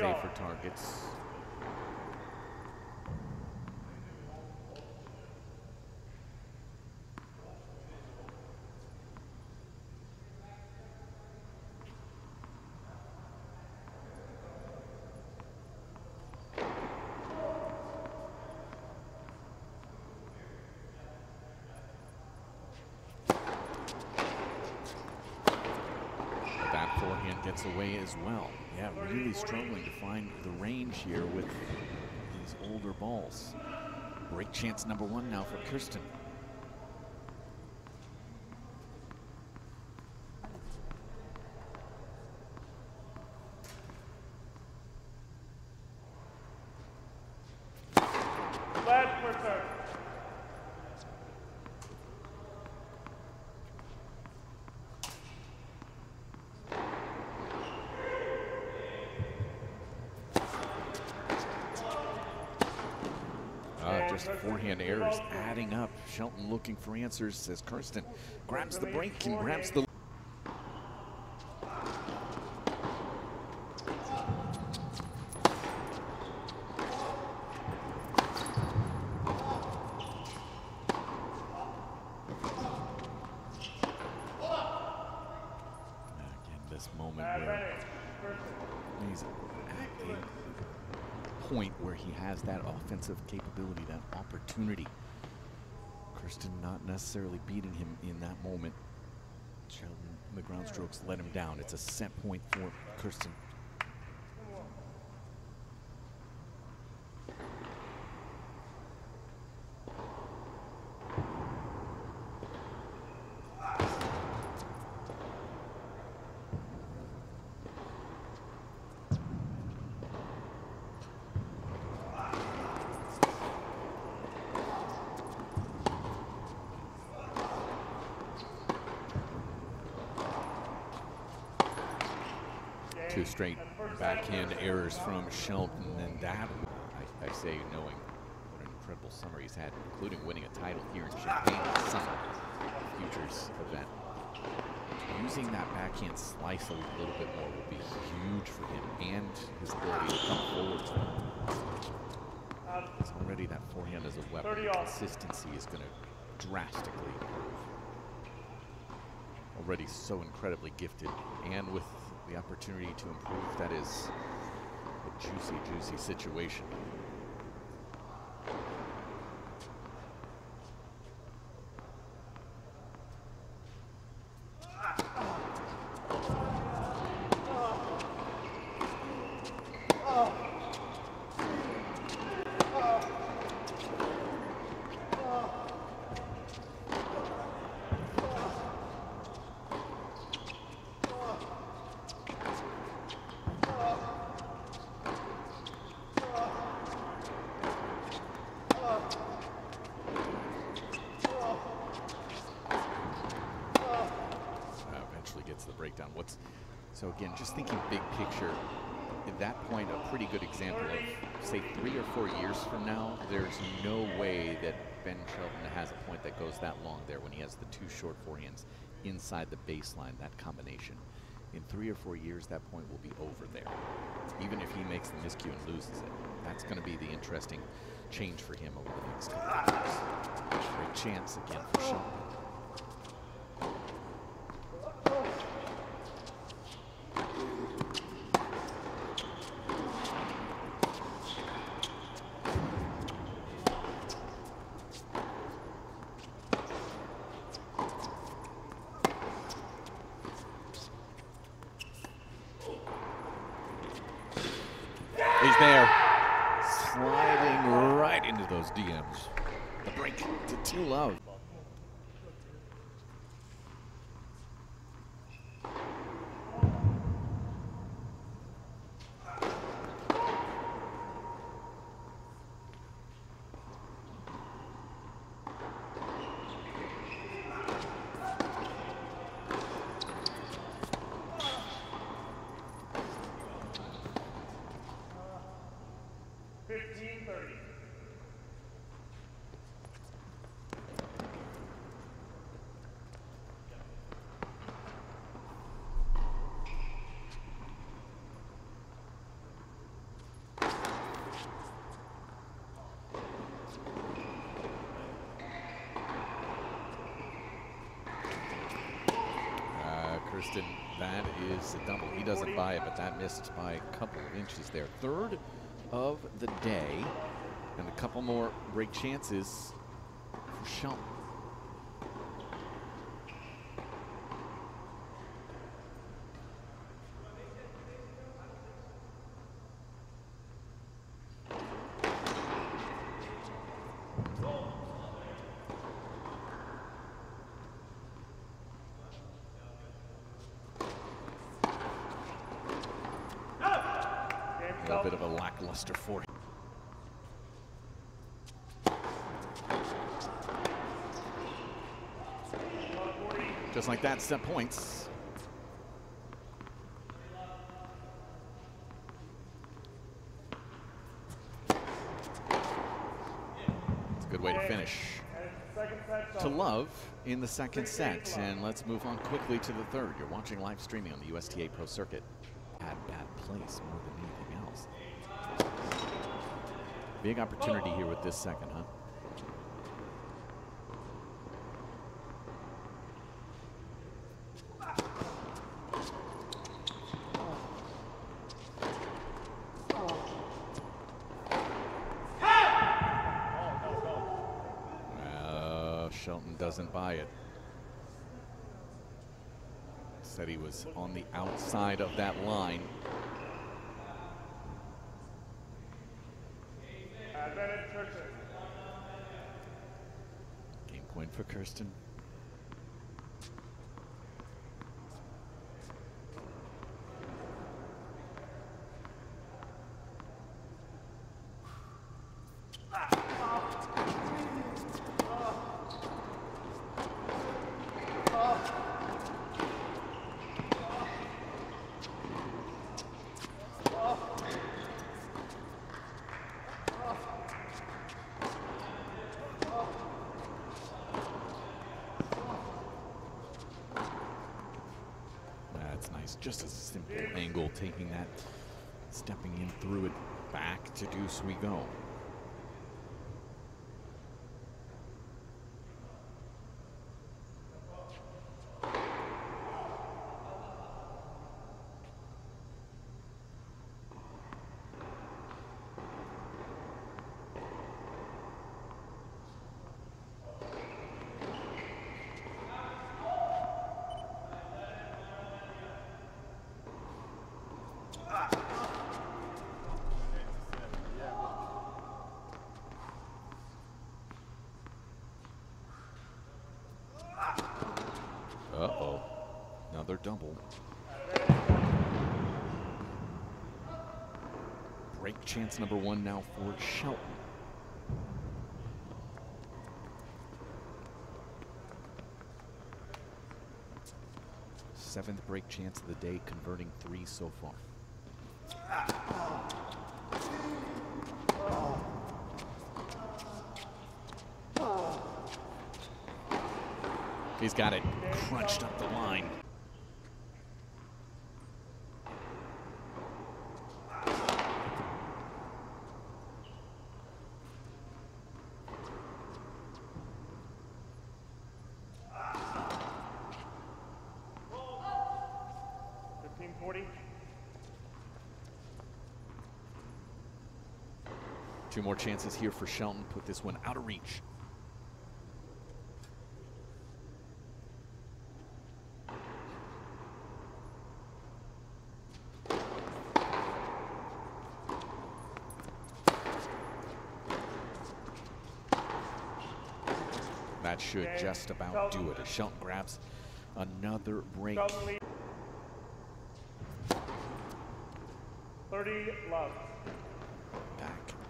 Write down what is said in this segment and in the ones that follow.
safer targets. That forehand gets away as well. Yeah, really struggling to find the range here with these older balls. Break chance number one now for Krstin. Last for serve. Uh, just forehand errors adding up. Shelton looking for answers as Krstin grabs the break and grabs the. This moment where he's at point where he has that offensive capability, that opportunity. Krstin not necessarily beating him in that moment. Shelton, the ground strokes let him down. It's a set point for Krstin. Two straight backhand errors from Shelton, and that, I, I say, knowing what an incredible summer he's had, including winning a title here in Champaign this summer, Futures event. Using that backhand slice a little bit more will be huge for him and his ability to come forward. It's already that forehand as a weapon. Consistency is going to drastically improve. Already so incredibly gifted, and with the opportunity to improve, that is a juicy, juicy situation. uh, eventually gets the breakdown. What's so again, just thinking big picture. At that point, a pretty good example of say three or four years from now, there's no way that Ben Shelton has a point that goes that long there when he has the two short forehands inside the baseline. That combination. In three or four years, that point will be over there. Even if he makes the miscue and loses it, that's going to be the interesting change for him over the next couple of years. Great chance again for Shelton. He's there. Sliding right into those DMs. The break to Teal Love. Krstin. That is a double. He doesn't buy it, but that missed by a couple of inches there. Third of the day, and a couple more break chances for Shelton. A bit of a lackluster for him. Just like that, set points. It's a good way to finish. To love in the second set. And let's move on quickly to the third. You're watching live streaming on the USTA Pro Circuit. Bad, bad place more than else. Big opportunity here with this second, huh? Uh, Shelton doesn't buy it. Said he was on the outside of that line. Advantage Krstin. Game point for Krstin. That's nice. Just a simple angle, taking that, stepping in through it, back to deuce we go. Uh-oh. Another double. Break chance number one now for Shelton. Seventh break chance of the day, converting three so far. He's got it crunched up the line. Fifteen forty. Two more chances here for Shelton. Put this one out of reach. That should just about do it. As Shelton grabs another break. Thirty love.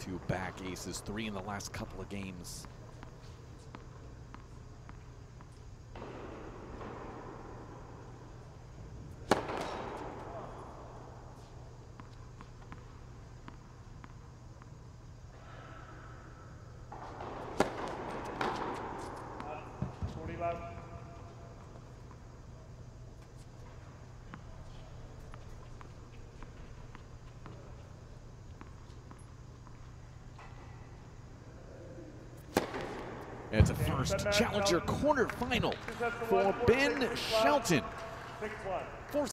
To back aces, three in the last couple of games. Forty love. It's a first challenger quarterfinal for Ben Shelton. Six one. Four